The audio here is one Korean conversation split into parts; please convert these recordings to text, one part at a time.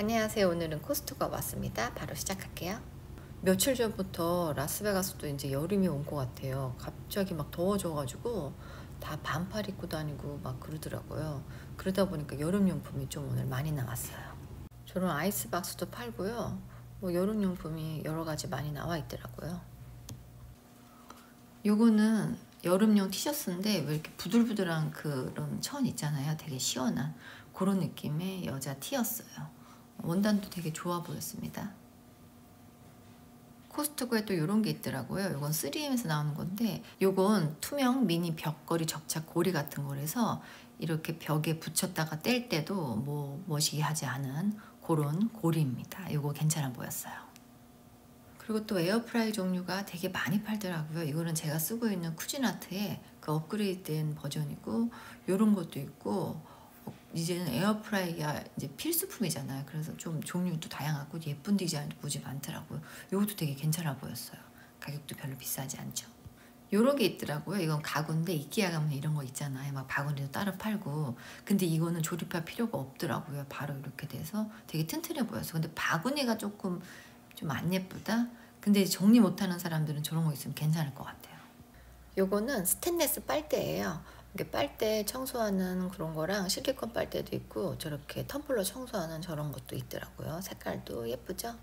안녕하세요. 오늘은 코스트코가 왔습니다. 바로 시작할게요. 며칠 전부터 라스베가스도 이제 여름이 온 것 같아요. 갑자기 막 더워져가지고 다 반팔 입고 다니고 막 그러더라고요. 그러다 보니까 여름용품이 좀 오늘 많이 나왔어요. 저런 아이스박스도 팔고요. 뭐 여름용품이 여러 가지 많이 나와 있더라고요. 요거는 여름용 티셔츠인데 왜 이렇게 부들부들한 그런 천 있잖아요. 되게 시원한 그런 느낌의 여자 티였어요. 원단도 되게 좋아 보였습니다. 코스트코에 또 이런 게 있더라고요. 이건 3M에서 나오는 건데 이건 투명 미니 벽걸이 접착 고리 같은 거라서 이렇게 벽에 붙였다가 뗄 때도 뭐 멋이게 하지 않은 그런 고리입니다. 이거 괜찮아 보였어요. 그리고 또 에어프라이 종류가 되게 많이 팔더라고요. 이거는 제가 쓰고 있는 쿠지나트의 그 업그레이드된 버전이고 이런 것도 있고 이제는 에어프라이가 이제 필수품이잖아요. 그래서 좀 종류도 다양하고 예쁜 디자인도 무지 많더라고요. 이것도 되게 괜찮아 보였어요. 가격도 별로 비싸지 않죠. 요런 게 있더라고요. 이건 가구인데 이케아 가면 이런 거 있잖아요. 막 바구니도 따로 팔고. 근데 이거는 조립할 필요가 없더라고요. 바로 이렇게 돼서 되게 튼튼해 보였어. 근데 바구니가 조금 좀 안 예쁘다. 근데 정리 못하는 사람들은 저런 거 있으면 괜찮을 것 같아요. 요거는 스테인레스 빨대예요. 빨대 청소하는 그런 거랑 실리콘 빨대도 있고 저렇게 텀블러 청소하는 저런 것도 있더라고요. 색깔도 예쁘죠?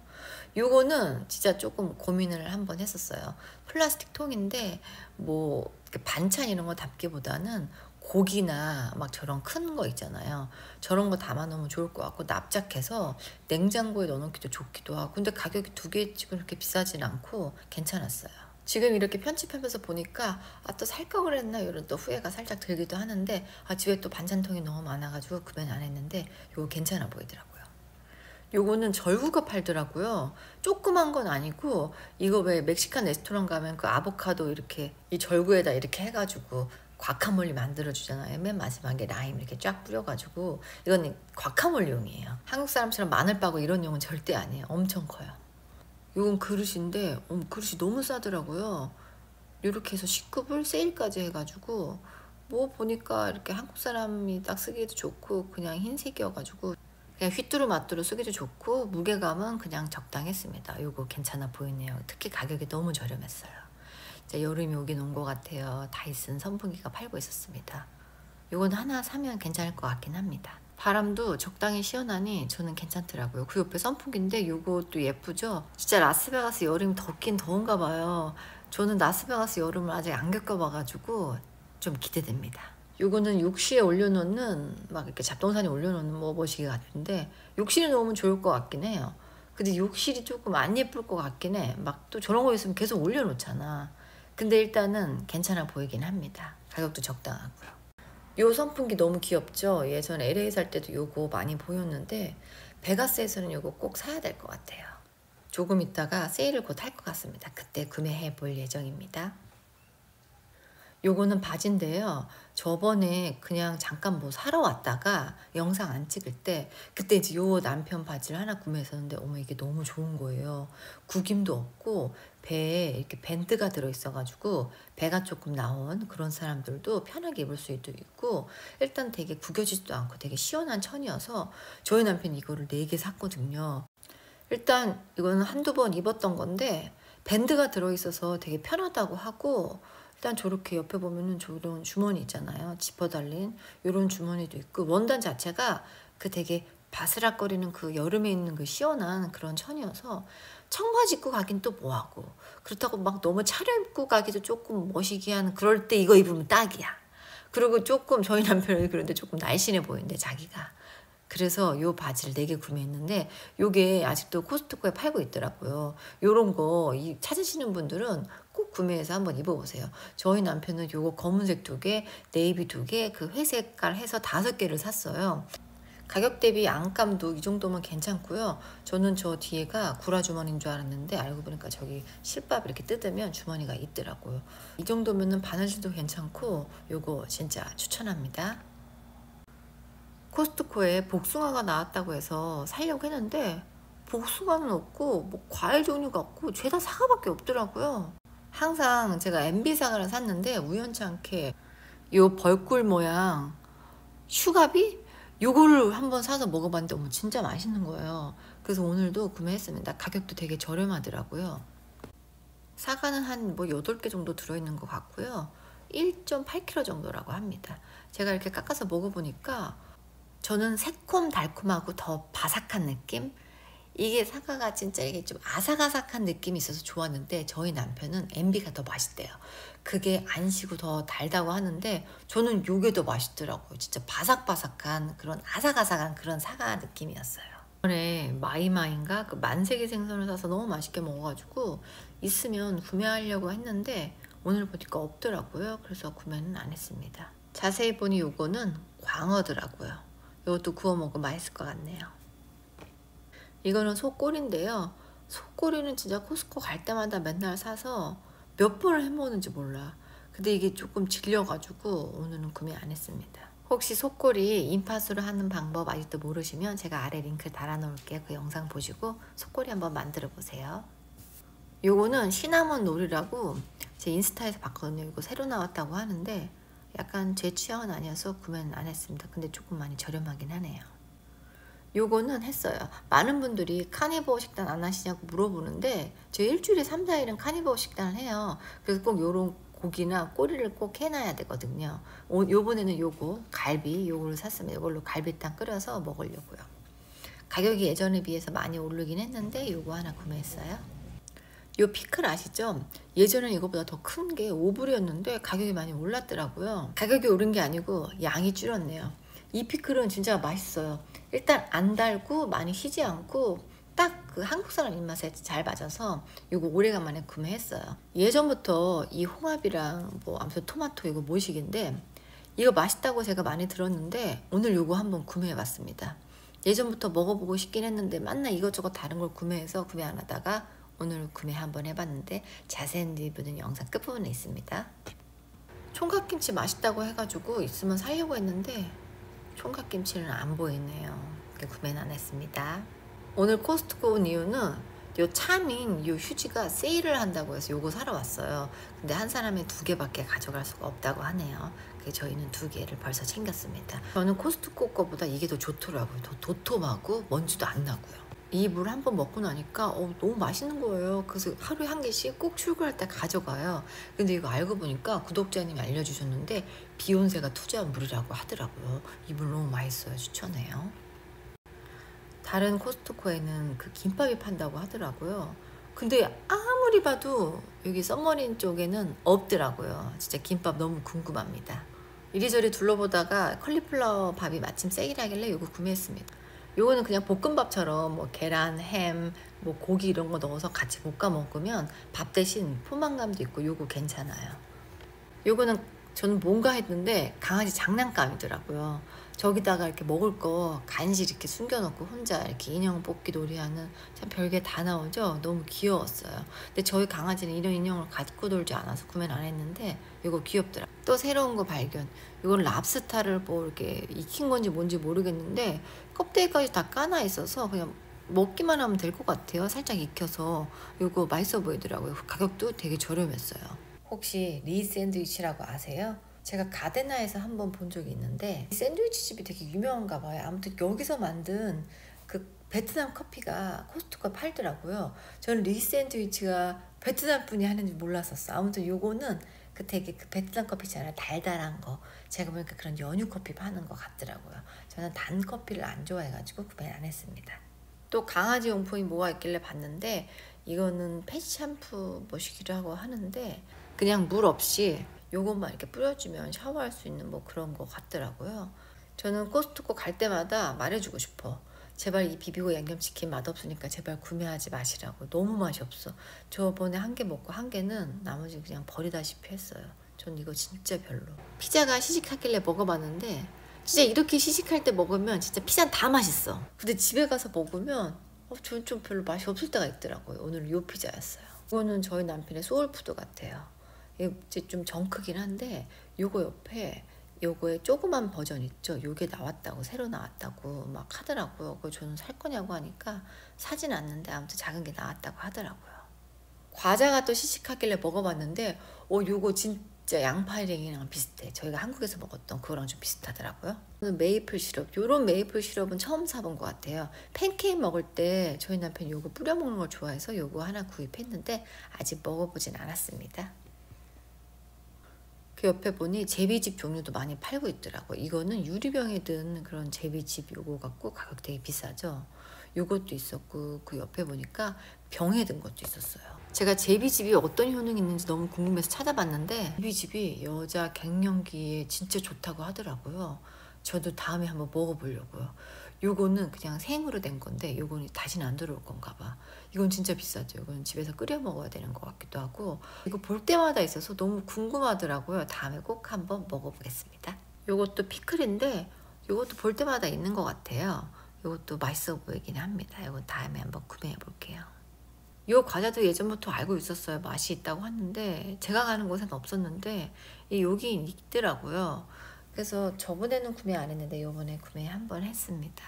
요거는 진짜 조금 고민을 한번 했었어요. 플라스틱 통인데 뭐 반찬 이런 거 담기보다는 고기나 막 저런 큰 거 있잖아요. 저런 거 담아 놓으면 좋을 것 같고 납작해서 냉장고에 넣어놓기도 좋기도 하고 근데 가격이 두 개 지금 그렇게 비싸진 않고 괜찮았어요. 지금 이렇게 편집하면서 보니까 아 또 살까 그랬나 이런 또 후회가 살짝 들기도 하는데 아 집에 또 반찬통이 너무 많아가지고 구매는 안 했는데 이거 괜찮아 보이더라고요. 요거는 절구가 팔더라고요. 조그만 건 아니고 이거 왜 멕시칸 레스토랑 가면 그 아보카도 이렇게 이 절구에다 이렇게 해가지고 과카몰리 만들어 주잖아요. 맨 마지막에 라임 이렇게 쫙 뿌려가지고 이건 과카몰리용이에요. 한국 사람처럼 마늘 빠고 이런 용은 절대 아니에요. 엄청 커요. 이건 그릇인데 어, 그릇이 너무 싸더라고요. 이렇게 해서 19불 세일까지 해가지고 뭐 보니까 이렇게 한국 사람이 딱 쓰기도 좋고 그냥 흰색이어가지고 그냥 휘뚜루 마뚜루 쓰기도 좋고 무게감은 그냥 적당했습니다. 이거 괜찮아 보이네요. 특히 가격이 너무 저렴했어요. 이제 여름이 오긴 온 것 같아요. 다이슨 선풍기가 팔고 있었습니다. 이건 하나 사면 괜찮을 것 같긴 합니다. 바람도 적당히 시원하니 저는 괜찮더라고요. 그 옆에 선풍기인데 이것도 예쁘죠? 진짜 라스베가스 여름이 덥긴 더운가 봐요. 저는 라스베가스 여름을 아직 안 겪어봐가지고 좀 기대됩니다. 이거는 욕실에 올려놓는 막 이렇게 잡동사니 올려놓는 뭐머시기 같은데 욕실에 놓으면 좋을 것 같긴 해요. 근데 욕실이 조금 안 예쁠 것 같긴 해. 막 또 저런 거 있으면 계속 올려놓잖아. 근데 일단은 괜찮아 보이긴 합니다. 가격도 적당하고요. 요 선풍기 너무 귀엽죠? 예전 LA 살 때도 요거 많이 보였는데 베가스에서는 요거 꼭 사야 될 것 같아요. 조금 있다가 세일을 곧 할 것 같습니다. 그때 구매해 볼 예정입니다. 요거는 바지인데요. 저번에 그냥 잠깐 뭐 사러 왔다가 영상 안 찍을 때 그때 이제 요 남편 바지를 하나 구매했었는데 어머 이게 너무 좋은 거예요. 구김도 없고 배에 이렇게 밴드가 들어있어가지고 배가 조금 나온 그런 사람들도 편하게 입을 수도 있고 일단 되게 구겨지지도 않고 되게 시원한 천이어서 저희 남편이 이거를 4개 샀거든요. 일단 이거는 한두 번 입었던 건데 밴드가 들어있어서 되게 편하다고 하고 일단 저렇게 옆에 보면은 저런 주머니 있잖아요. 지퍼 달린 이런 주머니도 있고 원단 자체가 그 되게 바스락거리는 그 여름에 있는 그 시원한 그런 천이어서 청바지 입고 가긴 또 뭐하고 그렇다고 막 너무 차려입고 가기도 조금 하는 그럴 때 이거 입으면 딱이야. 그리고 조금 저희 남편이 그런데 조금 날씬해 보이는데 자기가 그래서 요 바지를 4개 구매했는데 요게 아직도 코스트코에 팔고 있더라고요. 요런 거 찾으시는 분들은 꼭 구매해서 한번 입어보세요. 저희 남편은 요거 검은색 두 개, 네이비 두 개, 그 회색깔 해서 다섯 개를 샀어요. 가격 대비 안감도 이 정도면 괜찮고요. 저는 저 뒤에가 구라 주머니인 줄 알았는데 알고 보니까 저기 실밥 이렇게 뜯으면 주머니가 있더라고요. 이 정도면은 바느질도 괜찮고 요거 진짜 추천합니다. 코스트코에 복숭아가 나왔다고 해서 살려고 했는데 복숭아는 없고 뭐 과일 종류가 없고 죄다 사과밖에 없더라고요. 항상 제가 Envy 사과를 샀는데 우연치 않게 요 벌꿀 모양 SugarBee 요거를 한번 사서 먹어봤는데 어머 진짜 맛있는 거예요. 그래서 오늘도 구매했습니다. 가격도 되게 저렴하더라고요. 사과는 한 뭐 8개 정도 들어있는 것 같고요. 1.8kg 정도라고 합니다. 제가 이렇게 깎아서 먹어보니까 저는 새콤달콤하고 더 바삭한 느낌? 이게 사과가 진짜 이게 좀 아삭아삭한 느낌이 있어서 좋았는데 저희 남편은 MB가 더 맛있대요. 그게 안 시고 더 달다고 하는데 저는 요게 더 맛있더라고요. 진짜 바삭바삭한 그런 아삭아삭한 그런 사과 느낌이었어요. 이번에 마이마인가 그 만세기 생선을 사서 너무 맛있게 먹어가지고 있으면 구매하려고 했는데 오늘 보니까 없더라고요. 그래서 구매는 안 했습니다. 자세히 보니 요거는 광어더라고요. 이것도 구워 먹으면 맛있을 것 같네요. 이거는 소꼬리인데요. 소꼬리는 진짜 코스코 갈 때마다 맨날 사서 몇 번을 해먹는지 몰라. 근데 이게 조금 질려가지고 오늘은 구매 안 했습니다. 혹시 속꼬리 인파수를 하는 방법 아직도 모르시면 제가 아래 링크 달아 놓을게요. 그 영상 보시고 속꼬리 한번 만들어 보세요. 요거는 시나몬 놀이라고 제 인스타에서 봤거든요. 이거 새로 나왔다고 하는데 약간 제 취향은 아니어서 구매는 안 했습니다. 근데 조금 많이 저렴하긴 하네요. 요거는 했어요. 많은 분들이 카니버 식단 안 하시냐고 물어보는데 저 일주일에 3, 4일은 카니버 식단을 해요. 그래서 꼭 요런 고기나 꼬리를 꼭 해놔야 되거든요. 요번에는 요거 갈비 요거를 샀습니다. 이걸로 갈비탕 끓여서 먹으려고요. 가격이 예전에 비해서 많이 오르긴 했는데 요거 하나 구매했어요. 요 피클 아시죠? 예전엔 이거보다 더 큰 게 5불이었는데 가격이 많이 올랐더라고요. 가격이 오른 게 아니고 양이 줄었네요. 이 피클은 진짜 맛있어요. 일단 안 달고 많이 희지 않고 딱 그 한국 사람 입맛에 잘 맞아서 이거 오래간만에 구매했어요. 예전부터 이 홍합이랑 뭐 아무튼 토마토 이거 모식인데 이거 맛있다고 제가 많이 들었는데 오늘 이거 한번 구매해봤습니다. 예전부터 먹어보고 싶긴 했는데 맨날 이것저것 다른 걸 구매해서 구매 안 하다가 오늘 구매 한번 해봤는데 자세한 리뷰는 영상 끝부분에 있습니다. 총각김치 맛있다고 해가지고 있으면 살려고 했는데 총각김치는 안 보이네요. 구매는 안 했습니다. 오늘 코스트코 온 이유는 요 차민 요 휴지가 세일을 한다고 해서 요거 사러 왔어요. 근데 한 사람이 두 개밖에 가져갈 수가 없다고 하네요. 그래서 저희는 두 개를 벌써 챙겼습니다. 저는 코스트코 거보다 이게 더 좋더라고요. 더 도톰하고 먼지도 안 나고요. 이 물 한 번 먹고 나니까 어, 너무 맛있는 거예요. 그래서 하루에 한 개씩 꼭 출근할 때 가져가요. 근데 이거 알고 보니까 구독자님이 알려주셨는데 비욘세가 투자한 물이라고 하더라고요. 이 물 너무 맛있어요. 추천해요. 다른 코스트코에는 그 김밥이 판다고 하더라고요. 근데 아무리 봐도 여기 썸머린 쪽에는 없더라고요. 진짜 김밥 너무 궁금합니다. 이리저리 둘러보다가 컬리플라워 밥이 마침 세일하길래 이거 구매했습니다. 요거는 그냥 볶음밥처럼 뭐 계란, 햄, 뭐 고기 이런 거 넣어서 같이 볶아 먹으면 밥 대신 포만감도 있고 요거 괜찮아요. 요거는 저는 뭔가 했는데 강아지 장난감이더라고요. 저기다가 이렇게 먹을 거 간식 이렇게 숨겨놓고 혼자 이렇게 인형 뽑기 놀이하는 참 별게 다 나오죠. 너무 귀여웠어요. 근데 저희 강아지는 이런 인형을 갖고 놀지 않아서 구매를 안 했는데 이거 귀엽더라. 또 새로운 거 발견. 이건 랍스타를 뭐 이렇게 익힌 건지 뭔지 모르겠는데 껍데기까지 다 까나 있어서 그냥 먹기만 하면 될 것 같아요. 살짝 익혀서 이거 맛있어 보이더라고요. 가격도 되게 저렴했어요. 혹시 리 샌드위치라고 아세요? 제가 가데나에서 한번 본 적이 있는데 샌드위치 집이 되게 유명한가 봐요. 아무튼 여기서 만든 그 베트남 커피가 코스트코에 팔더라고요. 저는 리 샌드위치가 베트남 분이 하는지 몰랐었어. 아무튼 요거는 그 되게 그 베트남 커피잖아요. 달달한 거. 제가 보니까 그런 연유 커피 파는 것 같더라고요. 저는 단 커피를 안 좋아해가지고 구매 안 했습니다. 또 강아지 용품이 뭐가 있길래 봤는데 이거는 펫 샴푸 뭐시기도 하고 하는데 그냥 물 없이 요것만 이렇게 뿌려주면 샤워할 수 있는 뭐 그런 거 같더라고요. 저는 코스트코 갈 때마다 말해주고 싶어. 제발 이 비비고 양념치킨 맛없으니까 제발 구매하지 마시라고. 너무 맛이 없어. 저번에 한 개 먹고 한 개는 나머지 그냥 버리다시피 했어요. 전 이거 진짜 별로. 피자가 시식하길래 먹어봤는데 진짜 이렇게 시식할 때 먹으면 진짜 피자는 다 맛있어. 근데 집에 가서 먹으면 어, 저는 좀 별로 맛이 없을 때가 있더라고요. 오늘 요 피자였어요. 이거는 저희 남편의 soul food 같아요. 이제 좀 정크긴 한데 요거 옆에 요거의 조그만 버전 있죠. 요게 나왔다고 새로 나왔다고 막 하더라고요. 그거 저는 살 거냐고 하니까 사진 않는데 아무튼 작은 게 나왔다고 하더라고요. 과자가 또 시식하길래 먹어봤는데 어 요거 진 진짜 양파링이랑 비슷해. 저희가 한국에서 먹었던 그거랑 좀 비슷하더라고요. 메이플 시럽. 요런 메이플 시럽은 처음 사본 것 같아요. 팬케이크 먹을 때 저희 남편 요거 뿌려 먹는 걸 좋아해서 요거 하나 구입했는데 아직 먹어보진 않았습니다. 그 옆에 보니 제비집 종류도 많이 팔고 있더라고. 이거는 유리병에 든 그런 제비집 요거 갖고 가격 되게 비싸죠. 요것도 있었고 그 옆에 보니까 병에 든 것도 있었어요. 제가 제비집이 어떤 효능이 있는지 너무 궁금해서 찾아봤는데 제비집이 여자 갱년기에 진짜 좋다고 하더라고요. 저도 다음에 한번 먹어보려고요. 요거는 그냥 생으로 된 건데 요거는 다시는 안 들어올 건가 봐. 이건 진짜 비싸죠. 이건 집에서 끓여 먹어야 되는 것 같기도 하고 이거 볼 때마다 있어서 너무 궁금하더라고요. 다음에 꼭 한번 먹어보겠습니다. 요것도 피클인데 요것도 볼 때마다 있는 것 같아요. 요것도 맛있어 보이긴 합니다. 이거 다음에 한번 구매해 볼게요. 이 과자도 예전부터 알고 있었어요. 맛이 있다고 하는데 제가 가는 곳엔 없었는데 여기 있더라고요. 그래서 저번에는 구매 안 했는데 요번에 구매 한 번 했습니다.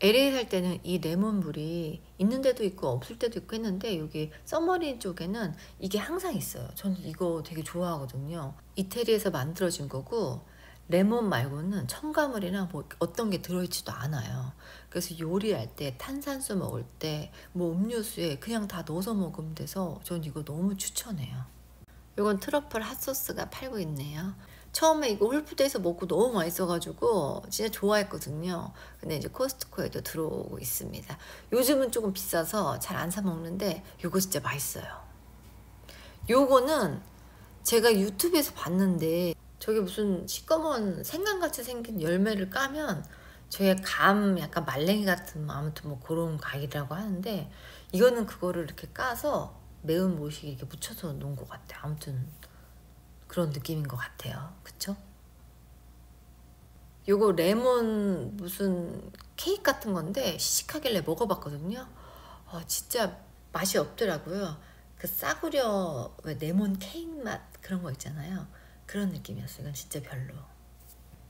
LA 살 때는 이 레몬물이 있는 데도 있고 없을 때도 있고 했는데 여기 Summerlin 쪽에는 이게 항상 있어요. 저는 이거 되게 좋아하거든요. 이태리에서 만들어진 거고 레몬 말고는 첨가물이나 뭐 어떤 게 들어있지도 않아요. 그래서 요리할 때 탄산수 먹을 때 뭐 음료수에 그냥 다 넣어서 먹으면 돼서 전 이거 너무 추천해요. 이건 truffle hot sauce가 팔고 있네요. 처음에 이거 Whole Foods에서 먹고 너무 맛있어가지고 진짜 좋아했거든요. 근데 이제 코스트코에도 들어오고 있습니다. 요즘은 조금 비싸서 잘 안 사 먹는데 이거 진짜 맛있어요. 요거는 제가 유튜브에서 봤는데 저게 무슨 시꺼먼 생강같이 생긴 열매를 까면 저게 감 약간 말랭이 같은 뭐 아무튼 뭐 그런 과일이라고 하는데 이거는 그거를 이렇게 까서 매운 모시기 이렇게 묻혀서 놓은 것 같아요. 아무튼 그런 느낌인 것 같아요. 그쵸? 요거 레몬 무슨 케이크 같은 건데 시식하길래 먹어봤거든요. 어, 진짜 맛이 없더라고요. 그 싸구려 왜 레몬 케이크 맛 그런 거 있잖아요. 그런 느낌이었어요. 이건 진짜 별로.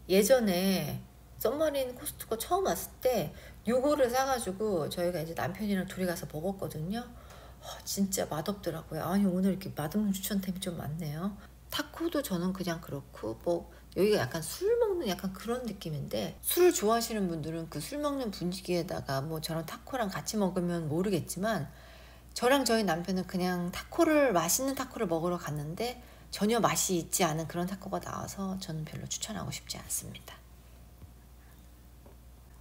예전에 썸머린 코스트코 처음 왔을 때 요거를 사가지고 저희가 이제 남편이랑 둘이 가서 먹었거든요. 어, 진짜 맛없더라고요. 아니 오늘 이렇게 맛없는 추천템이 좀 많네요. 타코도 저는 그냥 그렇고 뭐 여기가 약간 술 먹는 약간 그런 느낌인데 술 좋아하시는 분들은 그 술 먹는 분위기에다가 뭐 저런 타코랑 같이 먹으면 모르겠지만 저랑 저희 남편은 그냥 타코를 맛있는 타코를 먹으러 갔는데 전혀 맛이 있지 않은 그런 타코가 나와서 저는 별로 추천하고 싶지 않습니다.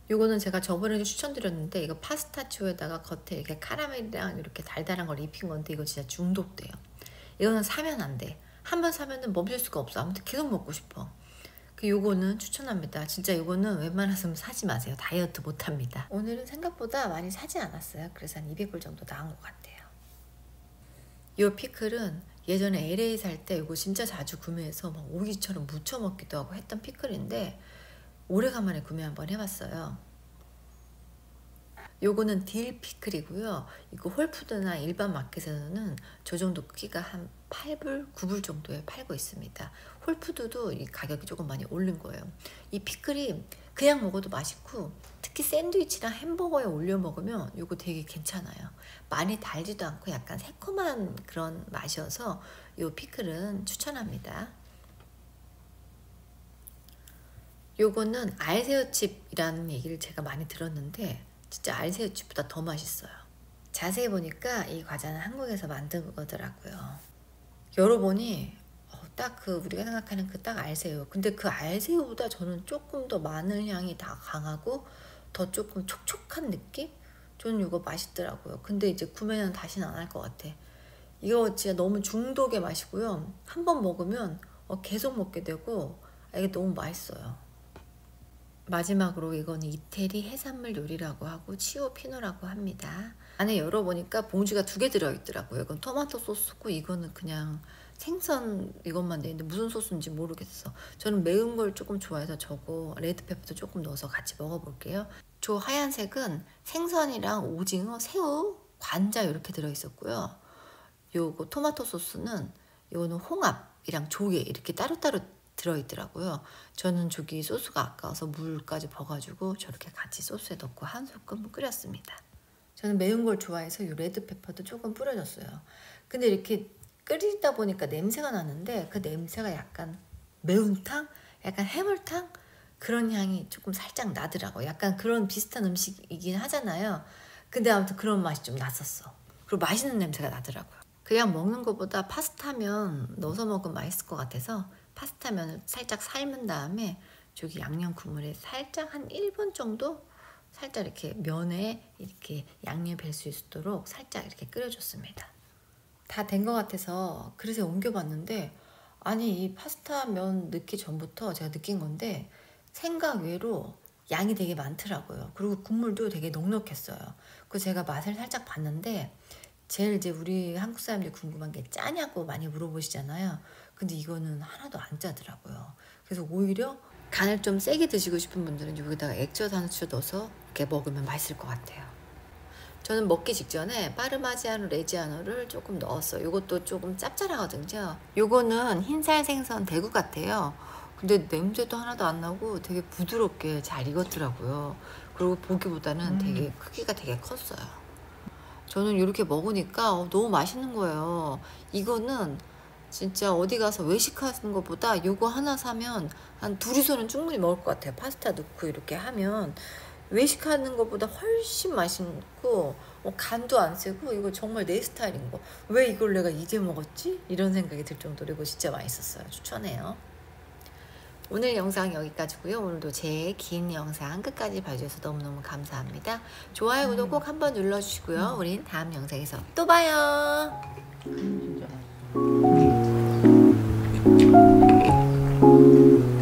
요거는 제가 저번에도 추천드렸는데 이거 파스타치오에다가 겉에 이렇게 카라멜이랑 이렇게 달달한 걸 입힌 건데 이거 진짜 중독돼요. 이거는 사면 안 돼. 한 번 사면은 멈출 수가 없어. 아무튼 계속 먹고 싶어. 그 요거는 추천합니다. 진짜 요거는 웬만해서는 사지 마세요. 다이어트 못합니다. 오늘은 생각보다 많이 사지 않았어요. 그래서 한 200불 정도 나온 것 같아요. 요 피클은 예전에 LA 살때 이거 진짜 자주 구매해서 막 오이지처럼 무쳐 먹기도 하고 했던 피클인데 오래간만에 구매 한번 해봤어요. 요거는 딜 피클이고요. 이거 Whole Foods나 일반 마켓에서는 저 정도 크기가 한 8불, 9불 정도에 팔고 있습니다. Whole Foods도 이 가격이 조금 많이 오른 거예요. 이 피클이 그냥 먹어도 맛있고 특히 샌드위치랑 햄버거에 올려 먹으면 이거 되게 괜찮아요. 많이 달지도 않고 약간 새콤한 그런 맛이어서 이 피클은 추천합니다. 요거는 알새우칩이라는 얘기를 제가 많이 들었는데 진짜 알새우칩보다 더 맛있어요. 자세히 보니까 이 과자는 한국에서 만든 거더라고요. 열어보니 딱 그 우리가 생각하는 그 딱 알새우. 근데 그 알새우보다 저는 조금 더 마늘 향이 다 강하고 더 조금 촉촉한 느낌? 저는 이거 맛있더라고요. 근데 이제 구매는 다시는 안 할 것 같아. 이거 진짜 너무 중독의 맛이고요. 한 번 먹으면 어, 계속 먹게 되고 아, 이게 너무 맛있어요. 마지막으로 이거는 이태리 해산물 요리라고 하고 치오 피노라고 합니다. 안에 열어보니까 봉지가 두 개 들어있더라고요. 이건 토마토 소스고 이거는 그냥 생선 이것만 돼 있는데 무슨 소스인지 모르겠어. 저는 매운 걸 조금 좋아해서 저거 레드페퍼도 조금 넣어서 같이 먹어볼게요. 저 하얀색은 생선이랑 오징어, 새우, 관자 이렇게 들어있었고요. 요거 토마토 소스는 요거는 홍합이랑 조개 이렇게 따로따로 들어있더라고요. 저는 저기 소스가 아까워서 물까지 버가지고 저렇게 같이 소스에 넣고 한 소끔 끓였습니다. 저는 매운 걸 좋아해서 요 레드페퍼도 조금 뿌려줬어요. 근데 이렇게 끓이다 보니까 냄새가 나는데 그 냄새가 약간 매운탕, 약간 해물탕 그런 향이 조금 살짝 나더라고. 약간 그런 비슷한 음식이긴 하잖아요. 근데 아무튼 그런 맛이 좀 났었어. 그리고 맛있는 냄새가 나더라고요. 그냥 먹는 것보다 파스타면 넣어서 먹으면 맛있을 것 같아서 파스타면을 살짝 삶은 다음에 저기 양념 국물에 살짝 한 1분 정도 살짝 이렇게 면에 이렇게 양념이 뵐수 있도록 살짝 이렇게 끓여줬습니다. 다 된 것 같아서 그릇에 옮겨봤는데 아니 이 파스타 면 넣기 전부터 제가 느낀 건데 생각 외로 양이 되게 많더라고요. 그리고 국물도 되게 넉넉했어요. 그래서 제가 맛을 살짝 봤는데 제일 이제 우리 한국 사람들이 궁금한 게 짜냐고 많이 물어보시잖아요. 근데 이거는 하나도 안 짜더라고요. 그래서 오히려 간을 좀 세게 드시고 싶은 분들은 여기다가 액젓 한수 넣어서 이렇게 먹으면 맛있을 것 같아요. 저는 먹기 직전에 파르마지아노 레지아노를 조금 넣었어요. 이것도 조금 짭짤하거든요. 요거는 흰살 생선 대구 같아요. 근데 냄새도 하나도 안 나고 되게 부드럽게 잘 익었더라고요. 그리고 보기보다는 되게 크기가 되게 컸어요. 저는 이렇게 먹으니까 어, 너무 맛있는 거예요. 이거는 진짜 어디 가서 외식하는 것보다 이거 하나 사면 한 둘이서는 충분히 먹을 것 같아요. 파스타 넣고 이렇게 하면 외식하는 것보다 훨씬 맛있고 어, 간도 안 세고 이거 정말 내 스타일인 거. 왜 이걸 내가 이제 먹었지? 이런 생각이 들 정도로 이거 진짜 맛있었어요. 추천해요. 오늘 영상 여기까지고요. 오늘도 제 긴 영상 끝까지 봐주셔서 너무너무 감사합니다. 좋아요, 구독 꼭 한번 눌러주시고요. 우린 다음 영상에서 또 봐요. Thank you.